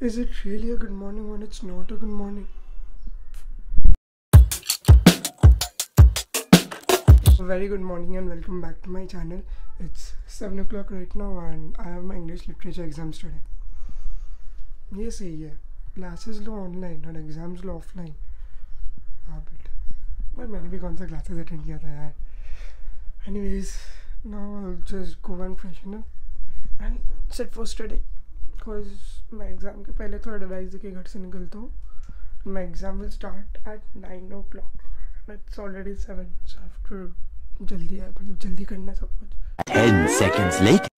Is it really a good morning when it's not a good morning? Very good morning and welcome back to my channel. It's 7 o'clock right now and I have my English literature exams today. ये सही है classes लो online और exams लो offline हाँ बेटा पर मैंने भी कौन सा क्लासेस अटेंड किया था यार anyways now I just go and freshen up and set for study because मैं एग्ज़ाम के पहले थोड़ा डिवाइस देके घर से निकलता हूँ my exam will start at 9 o'clock and it's already 7 so I have to जल्दी है मतलब जल्दी करना है सब कुछ 10 seconds later.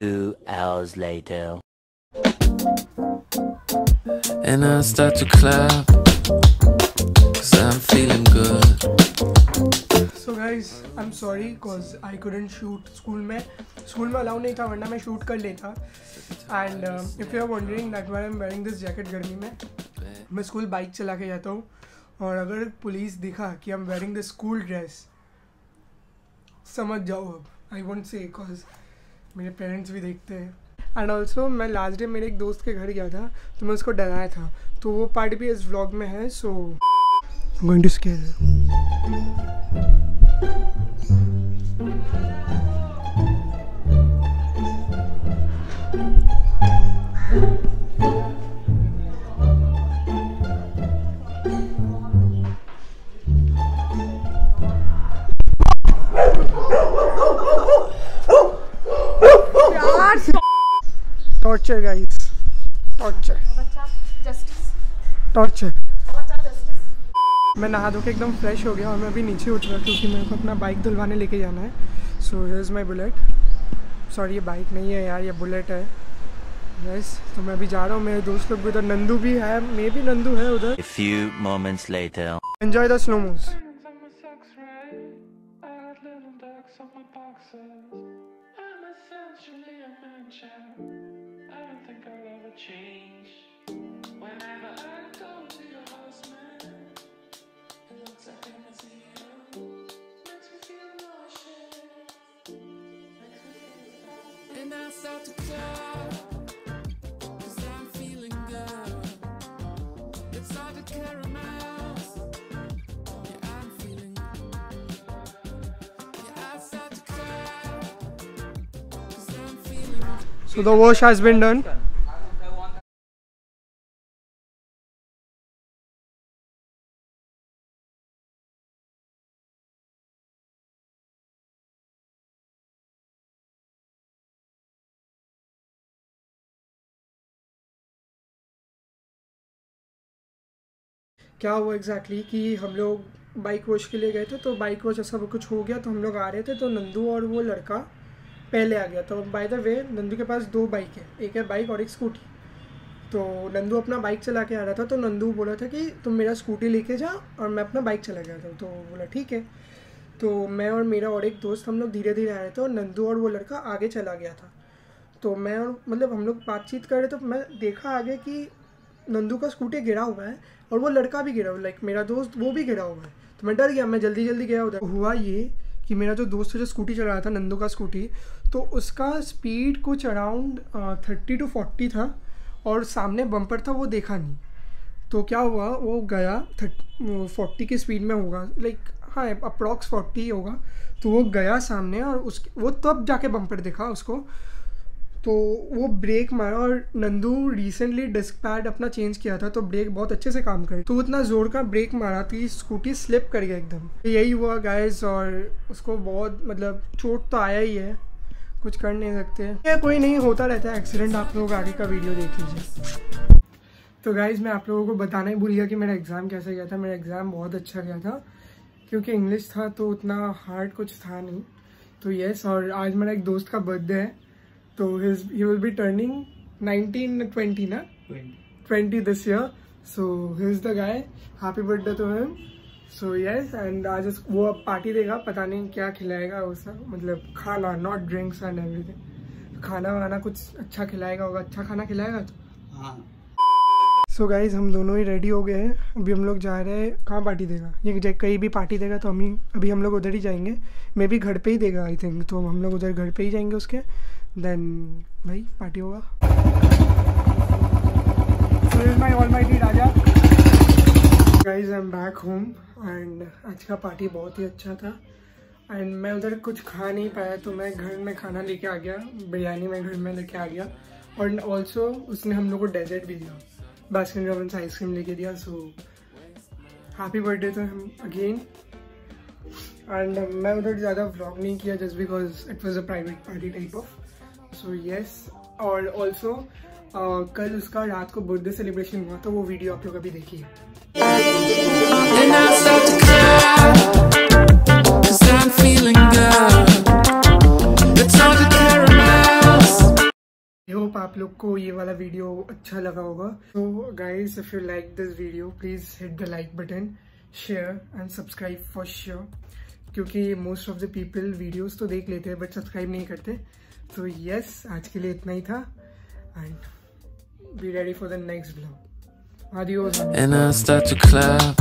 Two hours later. And I start to clap Cause I'm feeling good So guys I am sorry because I couldn't shoot school में. School में अलाउ नहीं था, वरना मैं शूट कर लेता. And if you are wondering that why am wearing this jacket गर्मी में, मैं स्कूल बाइक चला के जाता हूँ. और अगर पुलिस दिखा कि I am wearing the school dress समझ जाओ अब. आई वॉन्ट से बिकॉज़ मेरे पेरेंट्स भी देखते हैं. एंड ऑल्सो मैं लास्ट डे मेरे एक दोस्त के घर गया था तो मैं उसको डराया था. तो वो पार्ट भी इस व्लॉग में है so going to scare torture guys torture torture मैं नहा धो के एकदम फ्रेश हो गया और मैं अभी नीचे उतरा क्योंकि मेरे को अपना बाइक धुलवाने लेके जाना है। So here's my bullet sorry ये बाइक नहीं है यार ये बुलेट है। यस तो मैं अभी जा रहा हूँ मेरे दोस्त लोग भी उधर नंदू भी है मे भी नंदू है उधर। A few moments later. Enjoy the snow moves And I So the wash has been done. क्या हुआ एग्जैक्टली कि हम लोग बाइक वॉश के लिए गए थे तो बाइक वॉश ऐसा कुछ हो गया तो हम लोग आ रहे थे तो नंदू और वो लड़का पहले आ गया। तो बाय द वे नंदू के पास दो बाइक है, एक है बाइक और एक स्कूटी तो नंदू अपना बाइक चला के आ रहा था तो नंदू बोला था कि तुम मेरा स्कूटी लेके जा और मैं अपना बाइक चला गया था। तो बोला, ठीक है। तो मैं और मेरा और एक दोस्त हम लोग धीरे धीरे आ रहे थे और नंदू और वो लड़का आगे चला गया था। तो मैं और मतलब हम लोग बातचीत कर रहे तो मैं देखा आगे कि नंदू का स्कूटी गिरा हुआ है और वो लड़का भी गिरा हुआ लाइक मेरा दोस्त, वो भी गिरा हुआ है। तो मैं डर गया, मैं जल्दी जल्दी गया उधर। हुआ ये कि मेरा जो दोस्त जो स्कूटी चला रहा था, नंदू का स्कूटी तो उसका स्पीड कुछ अराउंड थर्टी टू फोर्टी था और सामने बम्पर था, वो देखा नहीं। तो क्या हुआ, वो गया फोर्टी की स्पीड में होगा लाइक हाँ अप्रॉक्स फोर्टी होगा। तो वो गया सामने और उस वो तब जाके बम्पर देखा उसको। तो वो ब्रेक मारा और नंदू रिसेंटली डिस्क पैड अपना चेंज किया था तो ब्रेक बहुत अच्छे से काम करे। तो उतना ज़ोर का ब्रेक मारा कि स्कूटी स्लिप कर गया एकदम। यही हुआ गाइस और उसको बहुत मतलब चोट तो आया ही है, कुछ कर नहीं सकते। या कोई नहीं, होता रहता है एक्सीडेंट आप लोग आगे का वीडियो देख लीजिए। तो गाइज़ मैं आप लोगों को बताना ही भूल गया कि मेरा एग्ज़ाम कैसा गया था। मेरा एग्ज़ाम बहुत अच्छा गया था, क्योंकि इंग्लिश था तो उतना हार्ड कुछ था नहीं। तो यस और आज मेरा एक दोस्त का बर्थडे है। तो his he will be turning 19 20 ना 20 this year so he is the guy happy birthday to him so yes and आज वो अब पार्टी देगा पता नहीं क्या खिलाएगा उसका मतलब खाना नॉट ड्रिंक्स एंड एवरीथिंग खाना वाना कुछ अच्छा खिलाएगा होगा। अच्छा खाना खिलाएगा तो? सो गाइज़ हम दोनों ही रेडी हो गए हैं। अभी हम लोग जा रहे हैं कहाँ पार्टी देगा? ये कहीं भी पार्टी देगा तो हम ही अभी हम लोग उधर ही जाएँगे। मे भी घर पे ही देगा आई थिंक तो हम लोग उधर घर पे ही जाएँगे उसके। देन भाई पार्टी होगा। Guys I am back home and आज का पार्टी बहुत ही अच्छा था। एंड मैं उधर कुछ खा नहीं पाया तो मैं घर में खाना लेके आ गया। बिरयानी मैं घर में लेके आ गया। और ऑल्सो उसने हम लोग को डेजर्ट भी दिया। बास्किन रॉबिन्स आइसक्रीम लेके दिया सो हैप्पी बर्थडे तो हम अगेन एंड मैं उधर ज़्यादा व्लॉग नहीं किया just because it was a private party type of so yes और ऑल्सो कल उसका रात को बर्थडे सेलिब्रेशन हुआ तो वो वीडियो आप लोग अभी देखिए। होप आप लोग को ये वाला वीडियो अच्छा लगा होगा। तो guys if you like this video please hit the like button share and subscribe for sure क्योंकि most of the people videos तो देख लेते हैं बट सब्सक्राइब नहीं करते। तो यस आज के लिए इतना ही था। And be ready for the next blog Adios. And I start to clap,